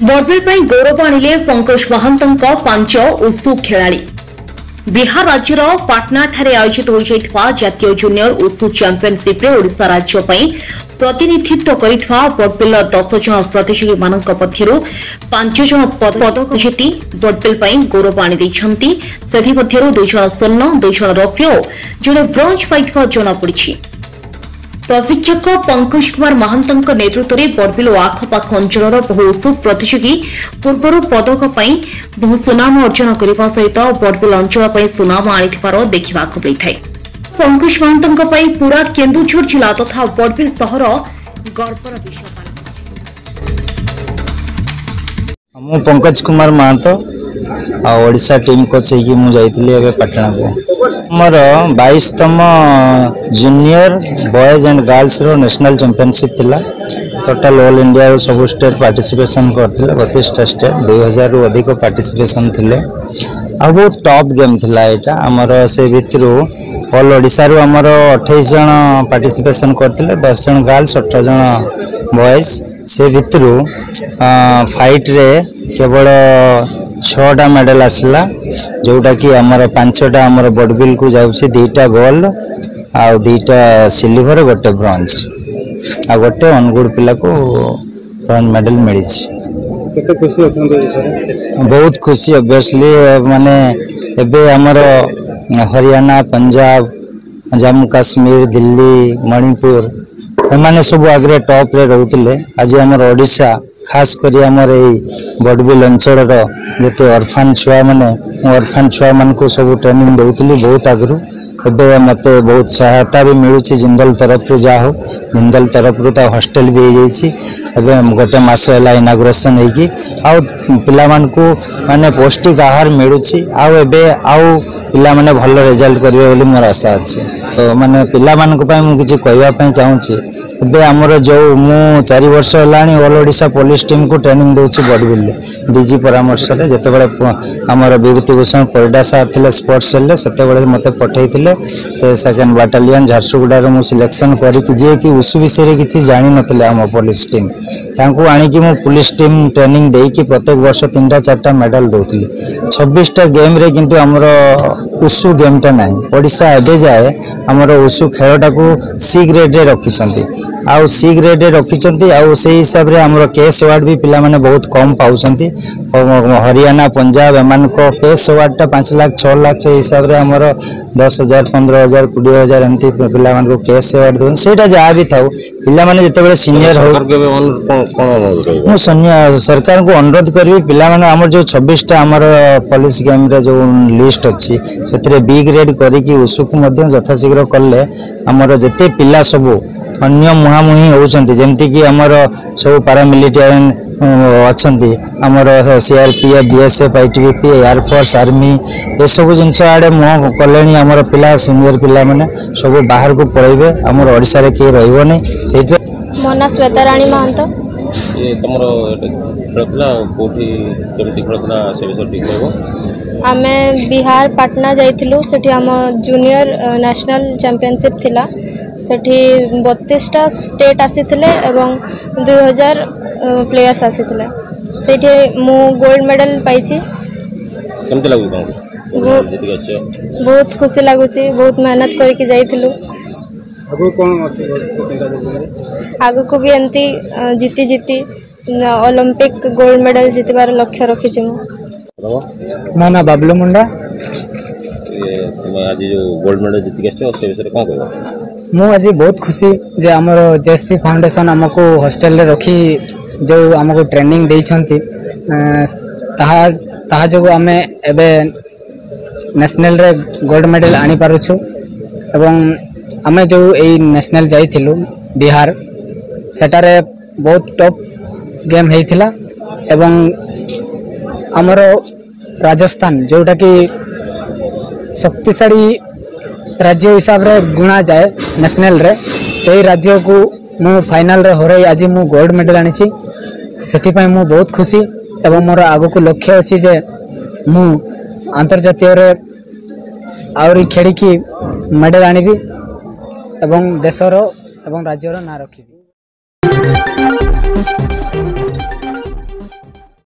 ବଡ଼ବିଲ୍ ପାଇଁ ଗୌରବ ଆଣିଲେ ପଙ୍କଜ ମହାନ୍ତଙ୍କ ପାଞ୍ଚ ଉଷୁ ଖେଳାଳି ବିହାର ରାଜ୍ୟର ପାଟନାଠାରେ ଆୟୋଜିତ ହୋଇଯାଇଥିବା ଜାତୀୟ ଜୁନିୟର ଉଷୁ ଚାମ୍ପିୟନସିପ୍ରେ ଓଡ଼ିଶା ରାଜ୍ୟ ପାଇଁ ପ୍ରତିନିଧିତ୍ୱ କରିଥିବା ବଡ଼ବିଲ୍ର ଦଶ ଜଣ ପ୍ରତିଯୋଗୀମାନଙ୍କ ପକ୍ଷରୁ ପାଞ୍ଚ ଜଣ ପଦକ ଜିତି ବଡ଼ବିଲ୍ ପାଇଁ ଗୌରବ ଆଣିଦେଇଛନ୍ତି ସେଥିମଧ୍ୟରୁ ଦୁଇ ଜଣ ସ୍ୱର୍ଣ୍ଣ ଦୁଇ ଜଣ ରୌପ୍ୟ ଓ ଜଣେ ବ୍ରୋଞ୍ଜ ପାଇଥିବା ଜଣାପଡ଼ିଛି ପ୍ରଶିକ୍ଷକ ପଙ୍କଜ କୁମାର ମହାନ୍ତଙ୍କ ନେତୃତ୍ୱରେ ବଡ଼ବିଲ ଓ ଆଖପାଖ ଅଞ୍ଚଳର ବହୁ ଉସୁଫ ପ୍ରତିଯୋଗୀ ପୂର୍ବରୁ ପଦକ ପାଇଁ ବହୁ ସୁନାମ ଅର୍ଜନ କରିବା ସହିତ ବଡ଼ବିଲ ଅଞ୍ଚଳ ପାଇଁ ସୁନାମ ଆଣିଥିବାର ଦେଖିବାକୁ ମିଳିଥାଏ ପଙ୍କଜ ମହାନ୍ତଙ୍କ ପାଇଁ ପୁରା କେନ୍ଦୁଝର ଜିଲ୍ଲା ତଥା ବଡ଼ବିଲ ସହର ଗର୍ବର ବିଷୟ ମୁଁ ପଙ୍କଜ କୁମାର ମହାନ୍ତ ଆଉ ଓଡ଼ିଶା ଟିମ୍ କୋଚ୍ ହେଇକି ମୁଁ ଯାଇଥିଲି ଏବେ ପାଟଣାକୁ ମୋର ବାଇଶତମ ଜୁନିୟର ବଏଜ୍ ଆଣ୍ଡ ଗାର୍ଲସ୍ର ନ୍ୟାସନାଲ୍ ଚାମ୍ପିଅନସିପ୍ ଥିଲା ଟୋଟାଲ୍ ଅଲ୍ ଇଣ୍ଡିଆରୁ ସବୁ ଷ୍ଟେଟ୍ ପାର୍ଟିସିପେସନ୍ କରିଥିଲେ ବତିଶଟା ଷ୍ଟେଟ୍ ଦୁଇ ହଜାରରୁ ଅଧିକ ପାର୍ଟିସିପେସନ୍ ଥିଲେ ଆଉ ବହୁତ ଟପ୍ ଗେମ୍ ଥିଲା ଏଇଟା ଆମର ସେ ଭିତରୁ ଅଲ୍ ଓଡ଼ିଶାରୁ ଆମର ଅଠେଇଶ ଜଣ ପାର୍ଟିସିପେସନ୍ କରିଥିଲେ ଦଶ ଜଣ ଗାର୍ଲସ୍ ଅଠର ଜଣ ବଏଜ୍ ସେ ଭିତରୁ ଫାଇଟ୍ରେ କେବଳ ছটা মেডাল আসলা যেটা কি আমার পাঁচটা আমার বডবিল কু যাচ্ছে দুইটা গোল্ড আর দুইটা সিলভর গোটে ব্রোঞ্জ আর গোটে অনুগুড় পিলাকু ব্রোঞ্জ মেডাল মিছে ବହୁତ ଖୁସି ଅବଭିୟସ୍ଲି ମାନେ ଏବେ ଆମର ହରିୟାଣା ପଞ୍ଜାବ ଜାମ୍ମୁ କାଶ୍ମୀର ଦିଲ୍ଲୀ ମଣିପୁର ଏମାନେ ସବୁ ଆଗରେ ଟପ୍ରେ ରହୁଥିଲେ ଆଜି ଆମର ଓଡ଼ିଶା ଖାସ୍ କରି ଆମର ଏଇ ବଡ଼ବିଲ ଅଞ୍ଚଳର ଯେତେ ଅର୍ଫାନ୍ ଛୁଆମାନେ ମୁଁ ଅର୍ଫାନ୍ ଛୁଆମାନଙ୍କୁ ସବୁ ଟ୍ରେନିଂ ଦେଉଥିଲି ବହୁତ ଆଗରୁ मत तो बहुत सहायता भी मिलूँ जिंदल तरफ जा जिंदल तरफ रु तो हॉस्टल भी हो जाए गोटे मस इनाग्रेसन हो पा मैंने पौष्टिक आहार मिलू आउ पाने भल रेजल्ट करेंगे आशा अच्छे तो मैंने पिला मुझे कहवाप चाहिए आमर जो मु चार वर्ष होगा अल ओडा पुलिस टीम को ट्रेनिंग दूसरी बड़बिले डी परामर्श जो आम विभूति भूषण पड़ा सार थे स्पोर्ट्स सेल से मतलब पठे से सेकेंड बाटालीयन झारसुगुडार मुझे सिलेक्शन करे कि विषय किसी जाणी नम पुलिस टीम ताकि पुलिस टीम ट्रेनिंग देकी प्रत्येक वर्ष तीन टा चार मेडल दौली छब्बीसटा गेम्रे कि आम उषु गेमटा ना ओडा एवे जाए आम उषु खेलटा को सी ग्रेड्रे रखिंट आउ सी ग्रेड्रे रखिंट आई हिसाब से आम कैश अवार्ड भी पे बहुत कम पाँच हरियाणा पंजाब एम कैश अवार्डटा पांच लाख छः लाख से हिसाब से आम दस हजार पंद्रह हजार कोड़े हजार एमती पिला कैश अवार्ड दूँ से जहाँ भी था पाने जो सीनियर हम सरकार को अनुरोध करी पे जो छब्बीसटा आम पलिस गेम्रे जो लिस्ट अच्छी से बि ग्रेड करीघ्र कले आमर जिते पिला सबू अन्न मुहांमुही होती आमर सब पारामिलिटरी अच्छा आमर C R P F B S F I T P air force army ये सब जिन आड़े मुह कले आम पिला सीनियर पिला सब बाहर को पढ़े आम ओडे किए रही मो ना श्वेताराणी महांत ये तुम खेल कौटी खेल से आम बिहार पटना जाठी आम जूनियर नेशनल चंपिशिप थिला से बतीसटा स्टेट आसी दुई हजार प्लेयर्स आसी से मु गोल्ड मेडल पाई बहुत खुशी लगुच बहुत मेहनत करूँ आग को भी एमती जीति जीति ओलंपिक गोल्ड मेडल जितबार लक्ष्य रखी ମୋ ନାଁ ବାବଲୁ ମୁଣ୍ଡା ତୁମେ ଆଜି ଯେଉଁ ଗୋଲ୍ଡ ମେଡ଼ାଲ ଜିତିକି ଆସିଛ ସେ ବିଷୟରେ କ'ଣ କହିବ ମୁଁ ଆଜି ବହୁତ ଖୁସି ଯେ ଆମର ଜେଏସ୍ପି ଫାଉଣ୍ଡେସନ୍ ଆମକୁ ହଷ୍ଟେଲରେ ରଖି ଯେଉଁ ଆମକୁ ଟ୍ରେନିଂ ଦେଇଛନ୍ତି ତାହା ତାହା ଯୋଗୁଁ ଆମେ ଏବେ ନ୍ୟାସନାଲରେ ଗୋଲ୍ଡ ମେଡ଼ାଲ୍ ଆଣିପାରୁଛୁ ଏବଂ ଆମେ ଯେଉଁ ଏଇ ନ୍ୟାସନାଲ୍ ଯାଇଥିଲୁ ବିହାର ସେଠାରେ ବହୁତ ଟପ୍ ଗେମ୍ ହେଇଥିଲା ଏବଂ ଆମର ରାଜସ୍ଥାନ ଯେଉଁଟାକି ଶକ୍ତିଶାଳୀ ରାଜ୍ୟ ହିସାବରେ ଗୁଣାଯାଏ ନ୍ୟାସନାଲ୍ରେ ସେହି ରାଜ୍ୟକୁ ମୁଁ ଫାଇନାଲ୍ରେ ହରାଇ ଆଜି ମୁଁ ଗୋଲ୍ଡ ମେଡ଼ାଲ୍ ଆଣିଛି ସେଥିପାଇଁ ମୁଁ ବହୁତ ଖୁସି ଏବଂ ମୋର ଆଗକୁ ଲକ୍ଷ୍ୟ ଅଛି ଯେ ମୁଁ ଆନ୍ତର୍ଜାତୀୟରେ ଆହୁରି ଖେଳିକି ମେଡ଼ାଲ୍ ଆଣିବି ଏବଂ ଦେଶର ଏବଂ ରାଜ୍ୟର ନାଁ ରଖିବି